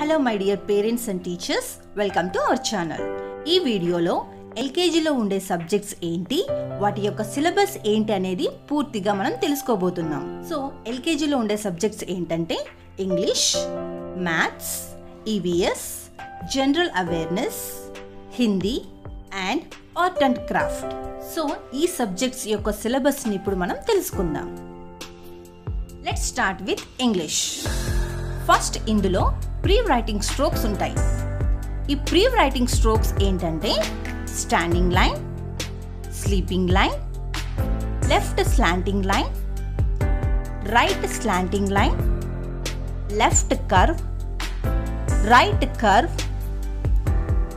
Hello my dear parents and teachers welcome to our channel ఈ వీడియోలో ఎల్కేజీలో ఉండే సబ్జెక్ట్స్ ఏంటి? వాటి యొక్క సిలబస్ ఏంటి అనేది పూర్తిగా మనం తెలుసుకోబోతున్నాం. సో ఎల్కేజీలో ఉండే సబ్జెక్ట్స్ ఏంటంటే English maths EVS general awareness Hindi and art and craft so ఈ సబ్జెక్ట్స్ యొక్క సిలబస్ని ఇప్పుడు మనం తెలుసుకుందాం. Let start with English first ఇందులో ప్రీ రైటింగ్ స్ట్రోక్స్ ఉంటాయి. ఈ ప్రీ రైటింగ్ స్ట్రోక్స్ ఏంటంటే standing line sleeping line left slanting line right slanting line left curve right curve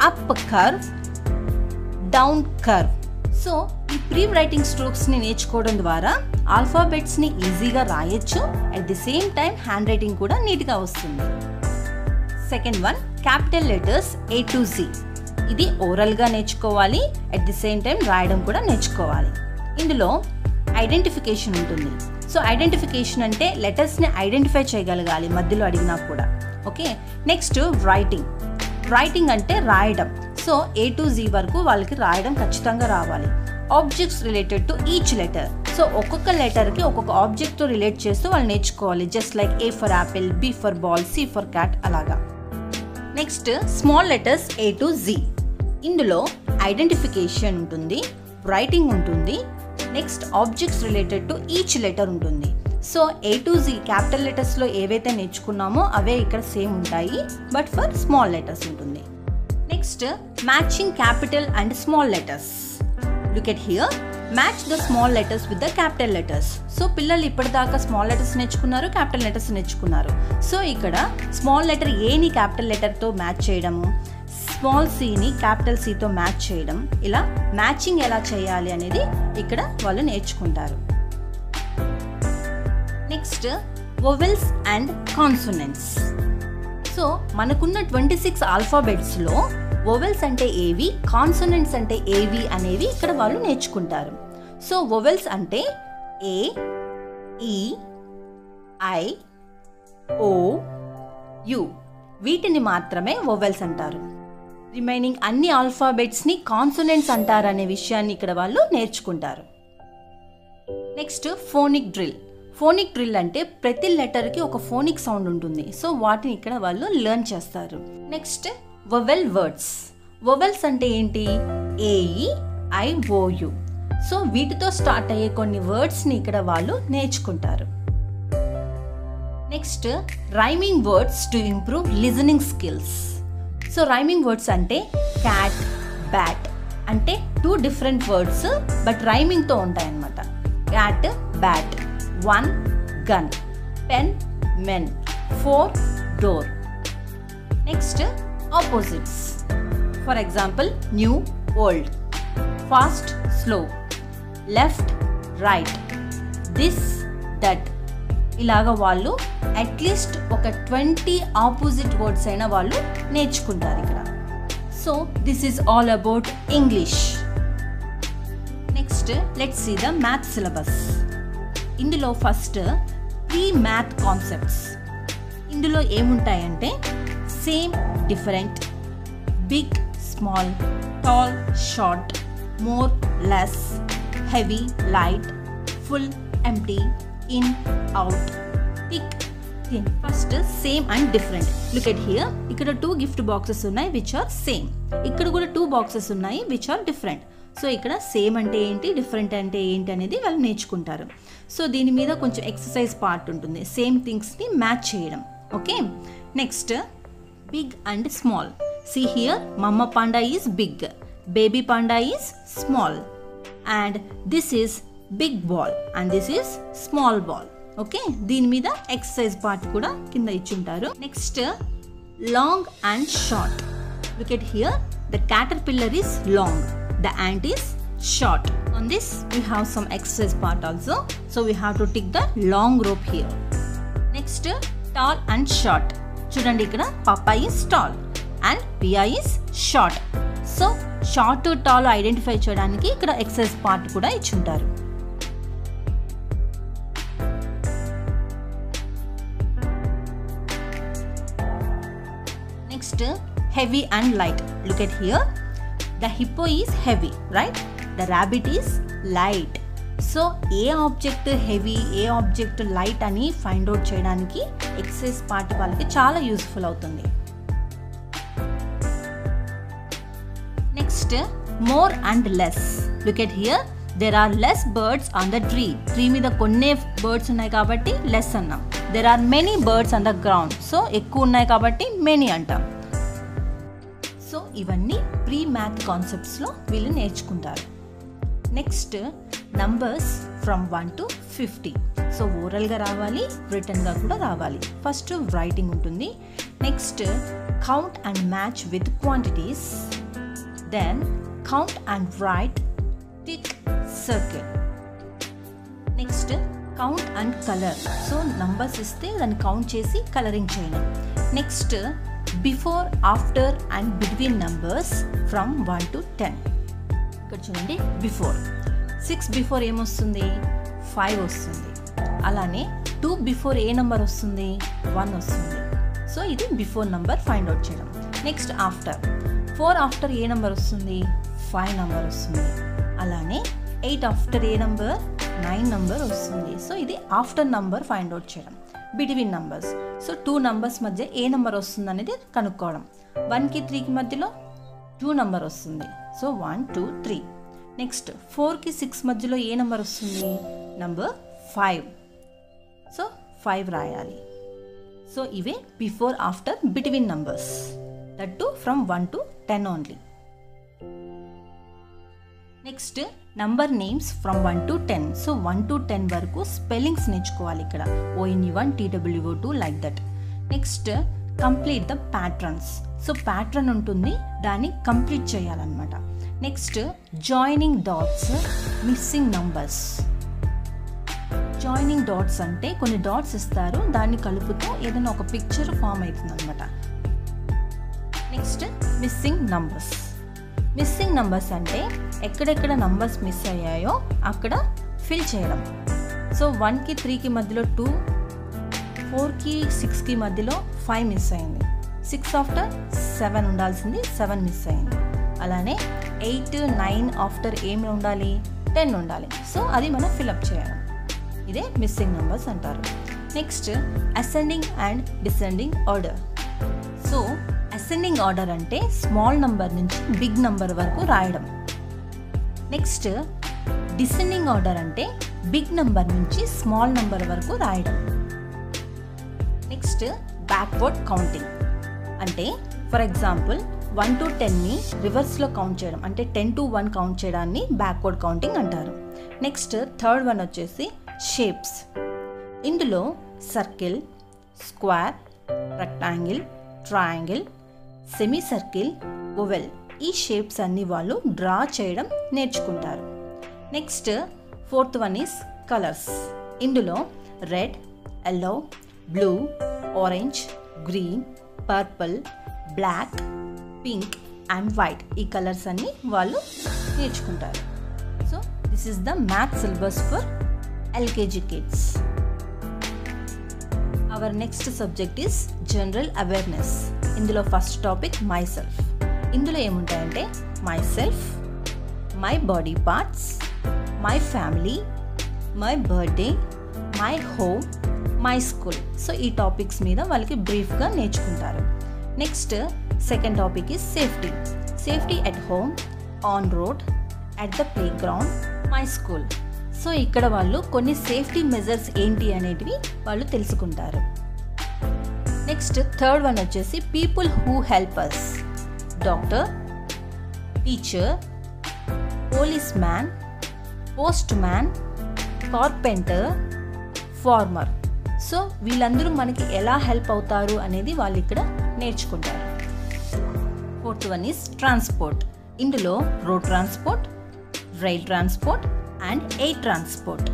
up curve down curve so ఈ ప్రీ రైటింగ్ స్ట్రోక్స్ని నేర్చుకోవడం ద్వారా ఆల్ఫాబెట్స్ని ఈజీగా రాయొచ్చు. At the same time hand writing కూడా నీట్గా వస్తుంది. Second one capital letters A to Z ఇది ఓరల్గా నేర్చుకోవాలి అట్ ది సేమ్ టైం రాయడం కూడా నేర్చుకోవాలి. ఇందులో ఐడెంటిఫికేషన్ ఉంటుంది. సో ఐడెంటిఫికేషన్ అంటే లెటర్స్ని ఐడెంటిఫై చేయగలగాలి మధ్యలో అడిగినా కూడా. ఓకే నెక్స్ట్ రైటింగ్ రైటింగ్ అంటే రాయడం. సో ఏ టు జీ వరకు వాళ్ళకి రాయడం ఖచ్చితంగా రావాలి. Objects related to each letter so ఒక్కొక్క లెటర్కి ఒక్కొక్క ఆబ్జెక్ట్తో రిలేట్ చేస్తూ వాళ్ళు నేర్చుకోవాలి. Just like A for apple B for ball C for cat అలాగా. Next small letters A to Z ఇందులో ఐడెంటిఫికేషన్ ఉంటుంది రైటింగ్ ఉంటుంది. Next objects related to each letter ఉంటుంది. So A to Z capital లెటర్స్లో ఏవైతే నేర్చుకున్నామో అవే ఇక్కడ సేమ్ ఉంటాయి బట్ ఫర్ స్మాల్ లెటర్స్ ఉంటుంది. Next matching capital and small letters look at here match the small letters with the capital letters so పిల్లలు ఇప్పటిదాకా small letters నేర్చుకున్నారు క్యాపిటల్ లెటర్స్ నేర్చుకున్నారు. సో ఇక్కడ స్మాల్ లెటర్ ఏని క్యాపిటల్ లెటర్తో match చేయడము small సీని క్యాపిటల్ సీతో మ్యాచ్ చేయడం ఇలా మ్యాచింగ్ ఎలా చేయాలి అనేది ఇక్కడ వాళ్ళు నేర్చుకుంటారు. Next vowels and consonants so మనకున్న ట్వంటీ సిక్స్ ఆల్ఫాబెట్స్లో వొవెల్స్ అంటే ఏవి కాన్సోనెంట్స్ అంటే ఏవి అనేవి ఇక్కడ వాళ్ళు నేర్చుకుంటారు. సో వొవెల్స్ అంటే A E I O U. వీటిని మాత్రమే వొవెల్స్ అంటారు. రిమైనింగ్ అన్ని ఆల్ఫాబెట్స్ని కాన్సొనెంట్స్ అంటారు అనే విషయాన్ని ఇక్కడ వాళ్ళు నేర్చుకుంటారు. Next phonic drill. Phonic drill అంటే ప్రతి లెటర్కి ఒక ఫోనిక్ సౌండ్ ఉంటుంది. సో వాటిని ఇక్కడ వాళ్ళు లెర్న్ చేస్తారు. Next vowel words. వొవెల్స్ అంటే ఏంటి? ఏఈ ఐ సో వీటితో స్టార్ట్ అయ్యే కొన్ని వర్డ్స్ని ఇక్కడ వాళ్ళు నేర్చుకుంటారు. Next rhyming words to improve listening skills so rhyming words అంటే క్యాట్ బ్యాట్ అంటే టూ డిఫరెంట్ వర్డ్స్ బట్ రైమింగ్తో ఉంటాయన్నమాట. Cat bat one gun pen men four door next opposites for example new old fast slow left right this that ఇలాగ వాళ్ళు at least ఒక twenty opposite words అయినా వాళ్ళు నేర్చుకుంటారు ఇక్కడ. So this is all about English next let's see the math syllabus ఇందులో first pre math concepts ఇందులో ఏముంటాయంటే same different big small tall short more less heavy light full empty in out thick thin first same and different look at here ఇక్కడ two gift boxes ఉన్నాయి which are same ఇక్కడ కూడా two boxes ఉన్నాయి which are different so ఇక్కడ same అంటే ఏంటి different అంటే ఏంటి అనేది వాళ్ళు నేర్చుకుంటారు. సో దీని మీద కొంచెం ఎక్సర్సైజ్ పార్ట్ ఉంటుంది. సేమ్ థింగ్స్ని మ్యాచ్ చేయడం. Okay next big and small see here mama panda is big baby panda is small and this is big ball and this is small ball okay దీని మీద exercise part కూడా కింద ఇచ్చుంటారు next long and short look at here the caterpillar is long the ant is short. On this, we have some exercise part also. So we have to take the long rope here. Next, tall and short. చూడండి ఇక్కడ papa is tall and Piya is short so short tall identify చేయడానికి ఇక్కడ exercise part కూడా ఇచ్చుంటారు. Next heavy and light look at here the hippo is heavy right the rabbit is light so a object heavy a object light అని find out చేయడానికి exercise part వాళ్ళకి చాలా useful అవుతుంది. More and less look here there are less birds on the tree tree మీద కొన్ని birds ఉన్నాయి కాబట్టి less అన్నాం. There are many birds on the ground so ఎక్కువ ఉన్నాయి కాబట్టి మెనీ అంటాం. సో ఇవన్నీ ప్రీ మ్యాథ్ కాన్సెప్ట్స్లో వీళ్ళు నేర్చుకుంటారు. Next numbers from one to fifty so ఓరల్గా రావాలి రిటర్న్గా కూడా రావాలి. ఫస్ట్ రైటింగ్ ఉంటుంది. Next count and match with quantities then count and write tick circle next count and colour so numbers ఇస్తే దాన్ని కౌంట్ చేసి కలరింగ్ చేయడం next before after and between numbers from one to ten ఇక్కడ చూడండి before six before ఏమొస్తుంది? Five వస్తుంది. అలానే two before ఏ నెంబర్ వస్తుంది? వన్ వస్తుంది. సో ఇది బిఫోర్ నెంబర్ ఫైండ్ అవుట్ చేయడం. నెక్స్ట్ ఆఫ్టర్ ఫోర్ ఆఫ్టర్ ఏ నెంబర్ వస్తుంది? ఫైవ్ నెంబర్ వస్తుంది. అలానే ఎయిట్ ఆఫ్టర్ ఏ నెంబర్? నైన్ నెంబర్ వస్తుంది. సో ఇది ఆఫ్టర్ నంబర్ ఫైండ్ అవుట్ చేయడం. Between numbers. So two numbers మధ్య ఏ నెంబర్ వస్తుంది అనేది కనుక్కోవడం. వన్కి త్రీకి మధ్యలో టూ నెంబర్ వస్తుంది. So one two three. Next ఫోర్కి సిక్స్ మధ్యలో ఏ నెంబర్ వస్తుంది? Number five. సో ఫైవ్ రాయాలి. సో ఇవే before after between numbers. That to from one to ten only next number names from one to ten so one to ten వరకు spellings నేర్చుకోవాలి ఇక్కడ. O N E one T W O two like that next complete the patterns so pattern ఉంటుంది. దాన్ని complete చేయాలన్నమాట. Next joining dots missing numbers joining dots అంటే కొన్ని dots ఇస్తారు. దాన్ని కలుపుతూ ఏదైనా ఒక పిక్చర్ ఫామ్ అవుతుంది అనమాట next missing numbers missing numbers అంటే ఎక్కడెక్కడ నంబర్స్ మిస్ అయ్యాయో అక్కడ ఫిల్ చేయడం. సో వన్కి త్రీకి మధ్యలో టూ ఫోర్కి సిక్స్కి మధ్యలో ఫైవ్ మిస్ అయింది. సిక్స్ ఆఫ్టర్ సెవెన్ ఉండాల్సింది సెవెన్ మిస్ అయింది. అలానే ఎయిట్ నైన్ ఆఫ్టర్ ఏమి ఉండాలి? టెన్ ఉండాలి. సో అది మనం ఫిలప్ చేయడం ఇదే మిస్సింగ్ నెంబర్స్ అంటారు. Next ascending and descending order ascending order అంటే స్మాల్ నంబర్ నుంచి బిగ్ నంబర్ వరకు రాయడం. నెక్స్ట్ డిసెండింగ్ ఆర్డర్ అంటే బిగ్ నంబర్ నుంచి స్మాల్ నంబర్ వరకు రాయడం. నెక్స్ట్ బ్యాక్వర్డ్ కౌంటింగ్ అంటే ఫర్ ఎగ్జాంపుల్ వన్ టు టెన్ని రివర్స్లో కౌంట్ చేయడం. అంటే టెన్ టు వన్ కౌంట్ చేయడాన్ని బ్యాక్వర్డ్ కౌంటింగ్ అంటారు. నెక్స్ట్ థర్డ్ వన్ వచ్చేసి షేప్స్ ఇందులో circle square rectangle triangle semi circle oval ఈ షేప్స్ అన్ని వాళ్ళు డ్రా చేయడం నేర్చుకుంటారు. Next fourth one is colours. ఇందులో red yellow blue orange green purple black pink and white ఈ కలర్స్ అన్ని వాళ్ళు నేర్చుకుంటారు. So this is the math syllabus for LKG kids. Our next subject is general awareness. ఇందులో first topic myself ఇందులో ఏముంటాయంటే myself my body parts my family my birthday my home my school so ఈ topics మీద వాళ్ళకి బ్రీఫ్గా నేర్చుకుంటారు. Next second topic is safety safety at home on road at the playground my school so ఇక్కడ వాళ్ళు కొన్ని safety measures ఏంటి అనేటివి వాళ్ళు తెలుసుకుంటారు. నెక్స్ట్ థర్డ్ వన్ వచ్చేసి people who help us doctor teacher policeman postman carpenter farmer so వీళ్ళందరూ మనకి ఎలా హెల్ప్ అవుతారు అనేది వాళ్ళు ఇక్కడ నేర్చుకుంటారు. ఫోర్త్ వన్ ఈస్ ట్రాన్స్పోర్ట్ ఇందులో road transport rail transport and air transport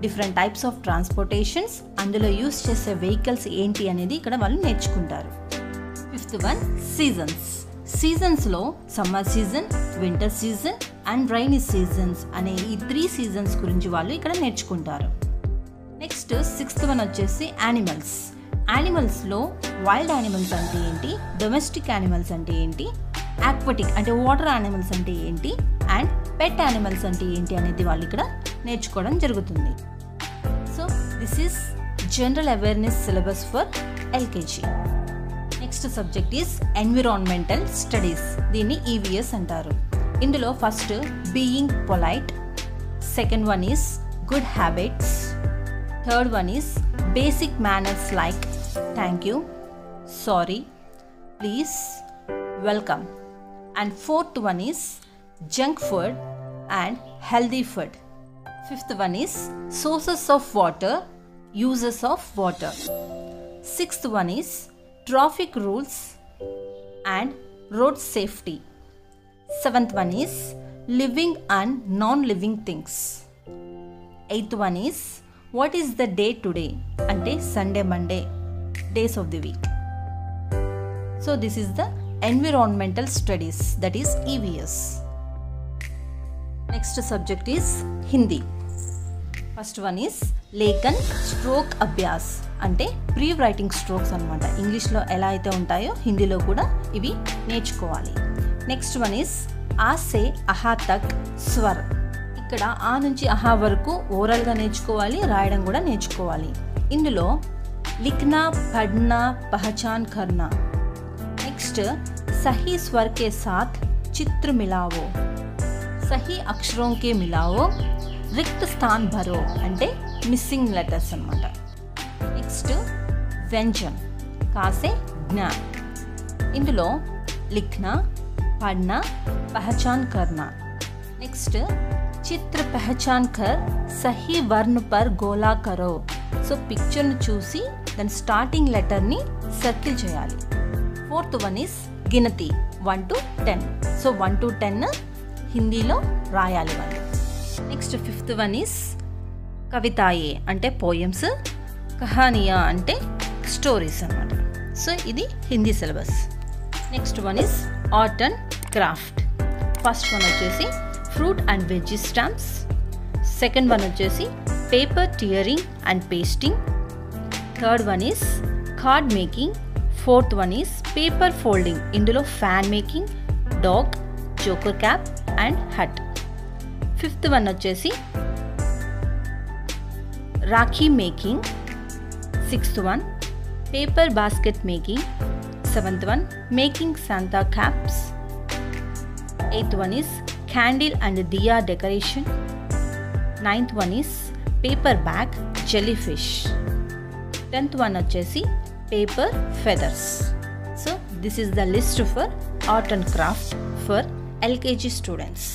different types of transportations అందులో యూస్ చేసే వెహికల్స్ ఏంటి అనేది ఇక్కడ వాళ్ళు నేర్చుకుంటారు. Fifth one seasons సీజన్స్లో summer season winter season and rainy seasons అనే ఈ త్రీ సీజన్స్ గురించి వాళ్ళు ఇక్కడ నేర్చుకుంటారు. నెక్స్ట్ సిక్స్త్ వన్ వచ్చేసి యానిమల్స్ యానిమల్స్లో వైల్డ్ యానిమల్స్ అంటే ఏంటి? డొమెస్టిక్ యానిమల్స్ అంటే ఏంటి? ఆక్వటిక్ అంటే వాటర్ యానిమల్స్ అంటే ఏంటి? అండ్ పెట్ యానిమల్స్ అంటే ఏంటి అనేది వాళ్ళు ఇక్కడ నేర్చుకోవడం జరుగుతుంది. So this is general awareness syllabus for LKG next subject is environmental studies దీన్ని ఈవీఎస్ అంటారు. ఇందులో first being polite second one is good habits third one is basic manners like thank you sorry please welcome and fourth one is junk food and healthy food Fifth one is sources of water, uses of water. Sixth one is traffic rules and road safety. Seventh one is living and non living things. Eighth one is what is the day today? Ante Sunday, Monday, days of the week. So, this is the environmental studies that is EVS. Next subject is Hindi. First one is లేఖన్ stroke అభ్యాస్. అంటే pre writing strokes అనమాట ఇంగ్లీష్లో ఎలా అయితే ఉంటాయో హిందీలో కూడా ఇవి నేర్చుకోవాలి. నెక్స్ట్ వన్ ఈస్ ఆ సే అహా తక్ స్వర్. ఇక్కడ ఆ నుంచి అహా వరకు ఓరల్గా నేర్చుకోవాలి రాయడం కూడా నేర్చుకోవాలి. ఇందులో లిఖ్నా పడ్నా పహచాన్ కర్నా నెక్స్ట్ సహీ స్వర్ కే సాత్ చిత్ర మిలావో. సహీ అక్షరం కే మిలావో రిక్త్ స్థాన్ భరో అంటే మిస్సింగ్ లెటర్స్ అనమాట నెక్స్ట్ వ్యంజన్ కాసే జ్ఞా ఇందులో లిఖ్నా పడ్నా పహచాన్ కర్నా నెక్స్ట్ చిత్ర పహచాన్ కర్ సహీ వర్ణ పర్ గోలా కరో. సో పిక్చర్ని చూసి దాని స్టార్టింగ్ లెటర్ని సర్కిల్ చేయాలి. Fourth one is గినతి one to ten so one to ten హిందీలో రాయాలి వాళ్ళు నెక్స్ట్ ఫిఫ్త్ వన్ ఈస్ కవితాయే అంటే పోయమ్స్ కహానియా అంటే స్టోరీస్ అనమాట సో ఇది Hindi syllabus next one is art and craft first one వచ్చేసి fruit and veggie stamps second one వచ్చేసి paper tearing and pasting third one is card making fourth one is paper folding ఇందులో fan making dog joker cap and hat fifth one వచ్చేసి rakhi making sixth one paper basket making seventh one making Santa caps eighth one is candle and diya decoration ninth one is paper bag jellyfish. Tenth one వచ్చేసి paper feathers. So this is the list for art and craft for LKG students.